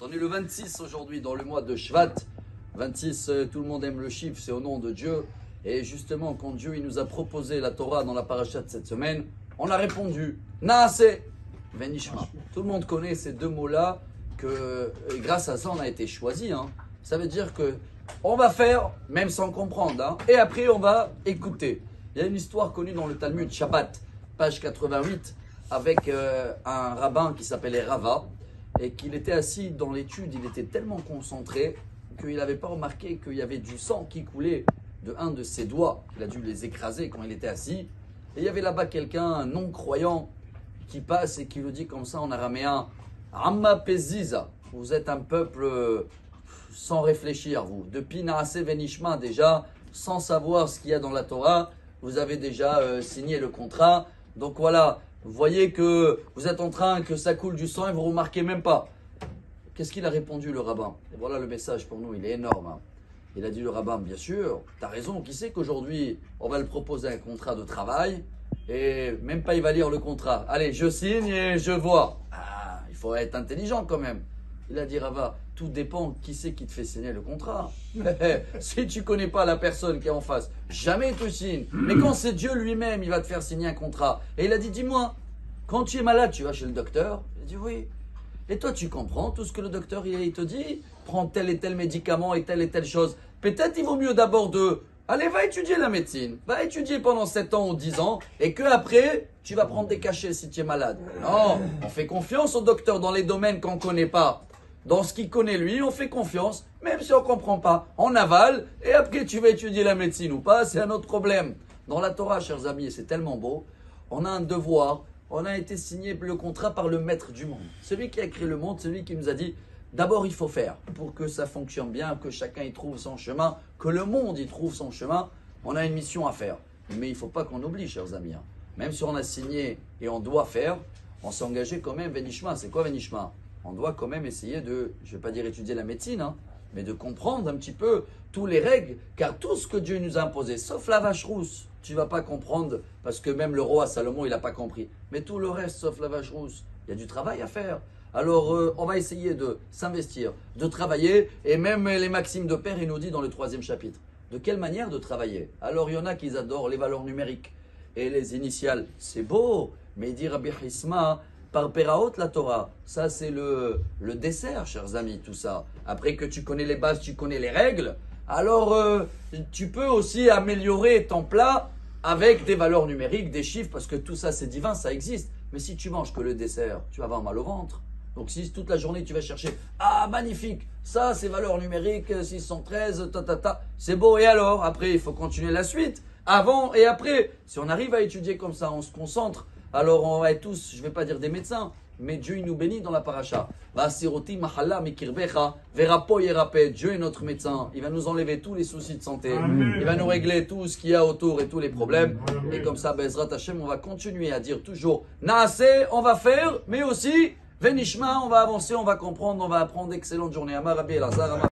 On est le 26 aujourd'hui dans le mois de Shvat. 26, euh, tout le monde aime le chiffre, c'est au nom de Dieu. Et justement, quand Dieu il nous a proposé la Torah dans la paracha de cette semaine, on a répondu Naase Venishma. Tout le monde connaît ces deux mots-là, que et grâce à ça, on a été choisi. hein. Ça veut dire que on va faire, même sans comprendre, hein, et après on va écouter. Il y a une histoire connue dans le Talmud, Shabbat, page 88, avec euh, un rabbin qui s'appelait Rava, et qu'il était assis dans l'étude, il était tellement concentré qu'il n'avait pas remarqué qu'il y avait du sang qui coulait de un de ses doigts. Il a dû les écraser quand il était assis. Et il y avait là-bas quelqu'un, un non-croyant, qui passe et qui le dit comme ça en araméen Amma Peziza, vous êtes un peuple euh, sans réfléchir, vous. Depuis Naase Venishma, déjà, sans savoir ce qu'il y a dans la Torah, vous avez déjà euh, signé le contrat. Donc voilà, vous voyez que vous êtes en train que ça coule du sang et vous remarquez même pas. Qu'est-ce qu'il a répondu le rabbin? Voilà le message pour nous, il est énorme. hein. Il a dit le rabbin, bien sûr, tu as raison, qui sait qu'aujourd'hui on va le proposer un contrat de travail et même pas il va lire le contrat. Allez, je signe et je vois. Ah, il faut être intelligent quand même. Il a dit Rava, tout dépend qui c'est qui te fait signer le contrat. si tu connais pas la personne qui est en face, jamais tu signes. Mais quand c'est Dieu lui-même, il va te faire signer un contrat. Et il a dit, dis-moi, quand tu es malade, tu vas chez le docteur? Il a dit oui. Et toi, tu comprends tout ce que le docteur il te dit? Prends tel et tel médicament et telle et telle chose. Peut-être il vaut mieux d'abord de. Allez, va étudier la médecine. Va étudier pendant 7 ans ou 10 ans. Et que après, tu vas prendre des cachets si tu es malade. Non, on fait confiance au docteur dans les domaines qu'on ne connaît pas. Dans ce qu'il connaît lui, on fait confiance, même si on ne comprend pas. On avale, et après tu vas étudier la médecine ou pas, c'est un autre problème. Dans la Torah, chers amis, et c'est tellement beau, on a un devoir, on a été signé le contrat par le maître du monde. Celui qui a créé le monde, celui qui nous a dit, d'abord il faut faire pour que ça fonctionne bien, que chacun y trouve son chemin, que le monde y trouve son chemin. On a une mission à faire. Mais il ne faut pas qu'on oublie, chers amis. hein. Même si on a signé et on doit faire, on s'est engagé quand même, Venishma. C'est quoi Venishma? On doit quand même essayer de, je ne vais pas dire étudier la médecine, hein, mais de comprendre un petit peu tous les règles, car tout ce que Dieu nous a imposé, sauf la vache rousse, tu vas pas comprendre, parce que même le roi Salomon, il n'a pas compris. Mais tout le reste, sauf la vache rousse, il y a du travail à faire. Alors, euh, on va essayer de s'investir, de travailler, et même les maximes de Père, il nous dit dans le troisième chapitre. De quelle manière de travailler? Alors, il y en a qui adorent les valeurs numériques et les initiales. C'est beau, mais dit Rabbi Hisma, par Peraot la Torah. Ça, c'est le, le dessert, chers amis, tout ça. Après que tu connais les bases, tu connais les règles, alors euh, tu peux aussi améliorer ton plat avec des valeurs numériques, des chiffres, parce que tout ça, c'est divin, ça existe. Mais si tu manges que le dessert, tu vas avoir mal au ventre. Donc si toute la journée tu vas chercher, ah magnifique, ça c'est valeurs numériques, 613, ta ta ta, c'est beau, et alors Après, il faut continuer la suite, avant et après. Si on arrive à étudier comme ça, on se concentre, alors on va être tous, je ne vais pas dire des médecins, mais Dieu il nous bénit dans la paracha. Dieu est notre médecin. Il va nous enlever tous les soucis de santé. Il va nous régler tout ce qu'il y a autour et tous les problèmes. Et comme ça, Bezrat Hashem, on va continuer à dire toujours Naase, on va faire, mais aussi Venishma, on va avancer, on va comprendre, on va apprendre. Excellente journée. Amar Rabbi Elazar, Amar-